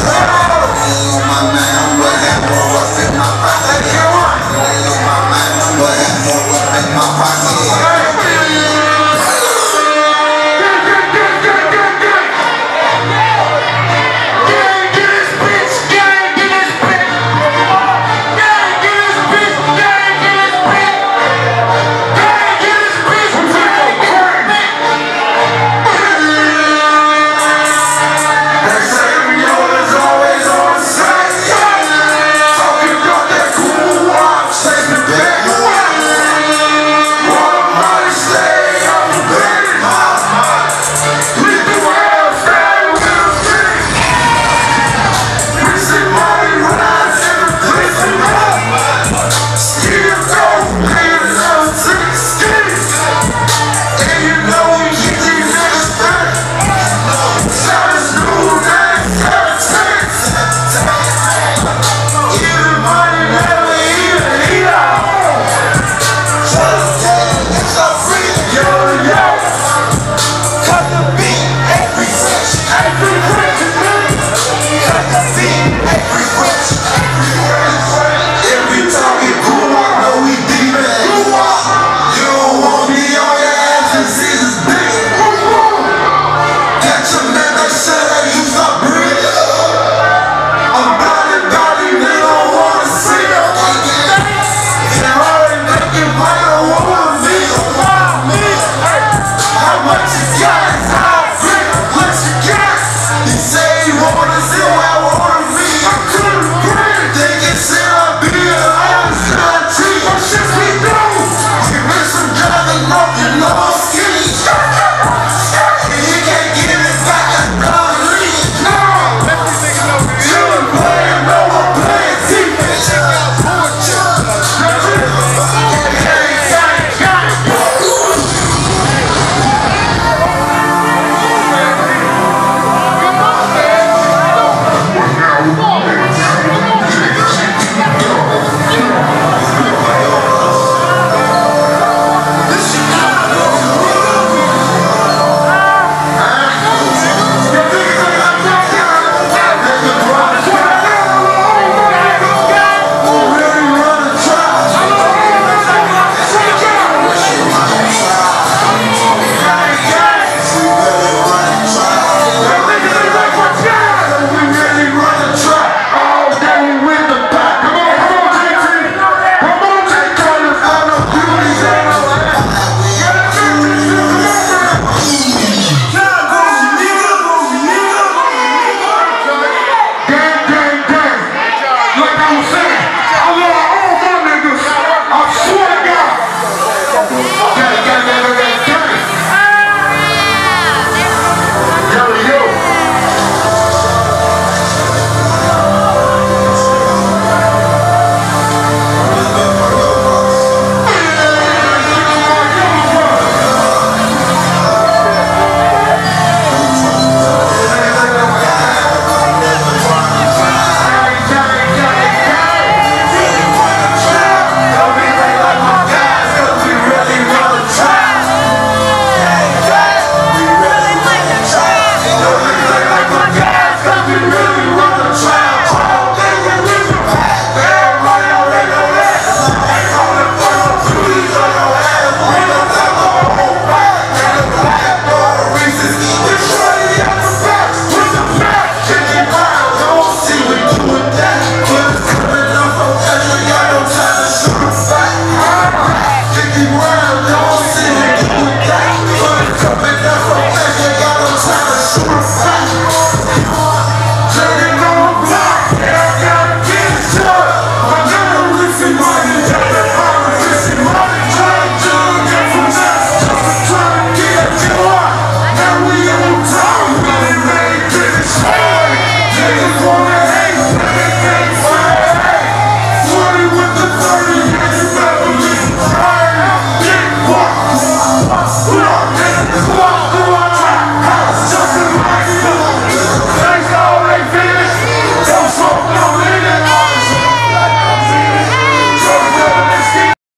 Yes. Amen.